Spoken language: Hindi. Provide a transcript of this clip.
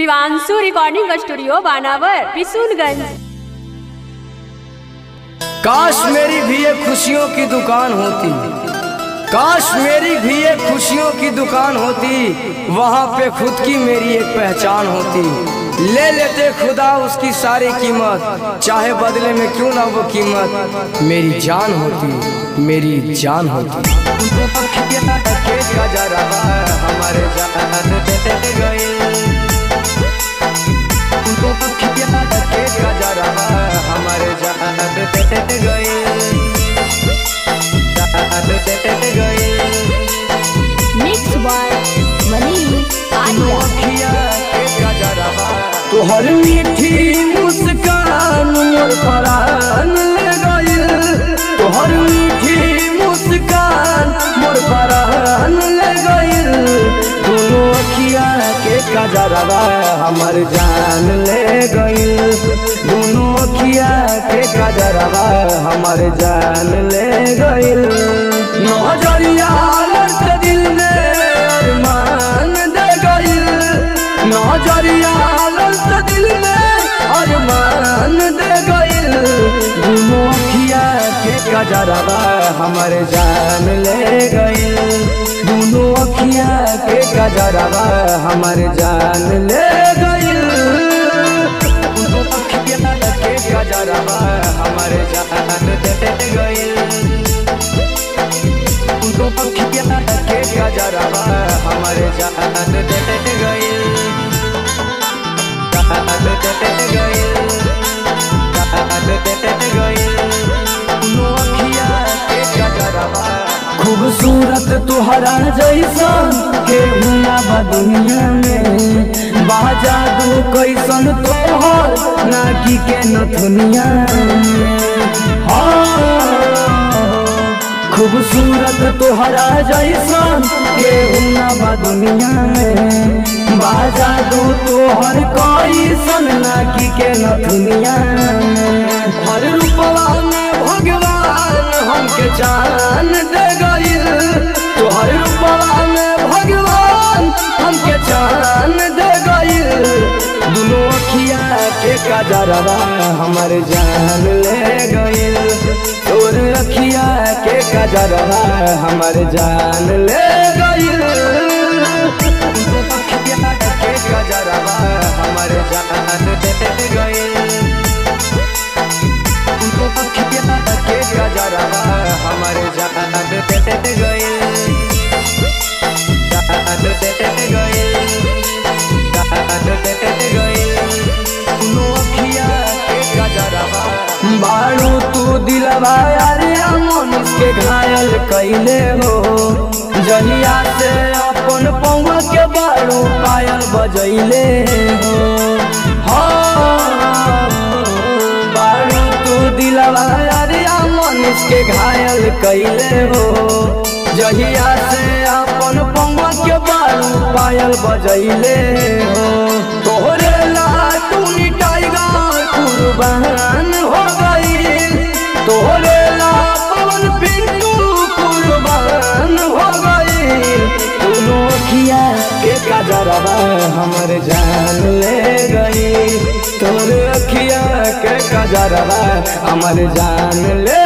शिवांशु रिकॉर्डिंग स्टूडियो बानावर बिशुनगंज काश मेरी भी ये खुशियों की दुकान होती। काश मेरी भी ये खुशियों की दुकान होती। वहाँ पे खुद की मेरी एक पहचान होती। ले लेते खुदा उसकी सारी कीमत। चाहे बदले में क्यों ना वो कीमत। मेरी जान होती मेरी जान होती। हमारे जान तोहर मीठी मुस्कान मोर परान ले गइल। तोहर मीठी मुस्कान मोर परान ले गइल। दोनों अखिया के कजरवा हमर जान ले गइल। दोनों अखिया के कजरवा हमर जान ले गइल। नज़रिया अरमान दे गइल दोनों के कजरवा हमर जान ले गइल दोनों के कजरवा हमर जान ले अखिया के हमर जान अखिया के हमर जान ले तुहरा जैसन के बा दुनिया में। बाजा दू कैसन तोहर नाकी के नथुनिया खूबसूरत तोहरा जैसन के बा दुनिया में। बाजा दू तोहर कैसन नाकी के नथुनिया हर रूपवा में भगवान हमके जान दे। के कजरवा हमर जान ले गइल तोर अखिया के कजरवा हमर जान ले के कजरवा हमर जान ले गइल के गजरवा हमारे जान दे गइल दिलवा यारे मन के घायल कइले हो। जहिया से अपन पौवा के बाड़ू पायल बजैले हो। बाड़ू तू दिलवा अरे के घायल कैले हो। जहिया से अपन पौवा के बारू पायल बजैले हो। हमर जान ले गई। तोर अखिया के कजरवा हमर जान ले